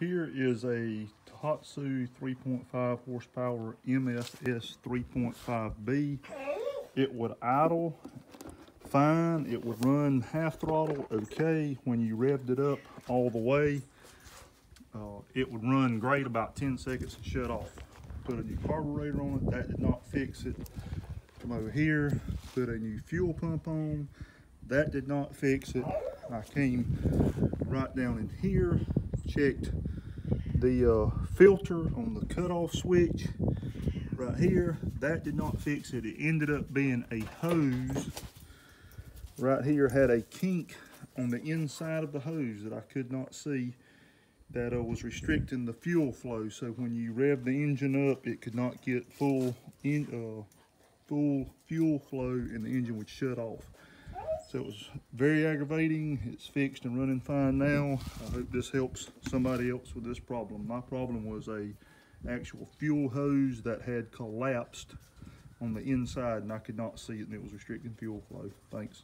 Here is a Tohatsu 3.5 horsepower MFS 3.5B. It would idle fine. It would run half throttle okay when you revved it up all the way. Uh, it would run great about 10 seconds and shut off. Put a new carburetor on it. That did not fix it. Come over here, put a new fuel pump on. That did not fix it. I came right down in here, checked the uh, filter on the cutoff switch right here. That did not fix it. It ended up being a hose right here had a kink on the inside of the hose that I could not see that uh, was restricting the fuel flow. So when you rev the engine up, it could not get full in, uh, full fuel flow and the engine would shut off. So it was very aggravating. It's fixed and running fine now. I hope this helps somebody else with this problem. My problem was a actual fuel hose that had collapsed on the inside and I could not see it and it was restricting fuel flow. Thanks.